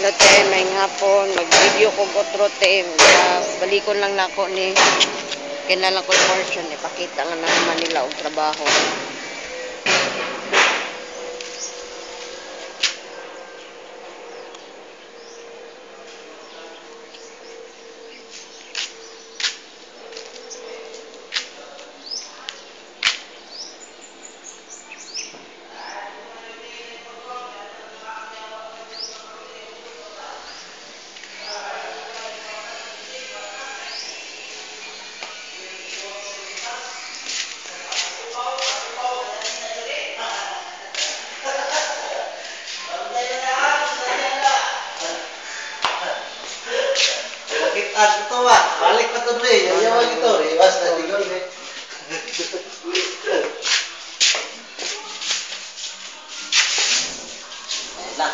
Lote, may hapon, mag-video ko otro te. Uh, balikon lang nako ni kinalang ko portion. Ipakita lang na naman nila og trabaho. Ba? Balik pa ito rin. Yayawan ito. Iwas na lang.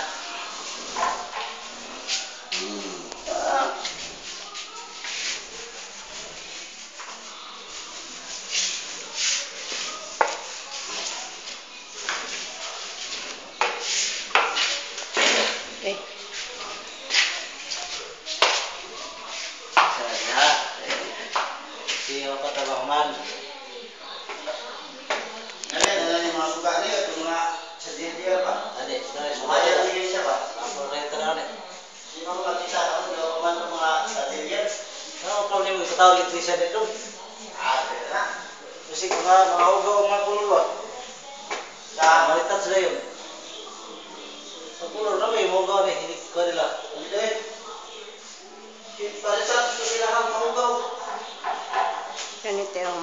Siya pa trabahuman. Ano yan? Ano yung mga suga niyo? Yung mga sa DNDR pa? Ade, sorry. Sumaya lang yun siya pa? Lapor kayo ito na ulit. Sino ang matisa ako? Hindi ako man ng mga sa DNDR? Ano problem mo sa tao litrisya dito? Ah, pwede na. Kasi mga mga hugaw mga kulor ba? Sa Malitat sila yun. Sa kulor na may hugaw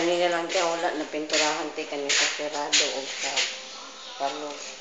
Kanina lang kaya wala na pinturahan te kanina sa sirado o sa palog.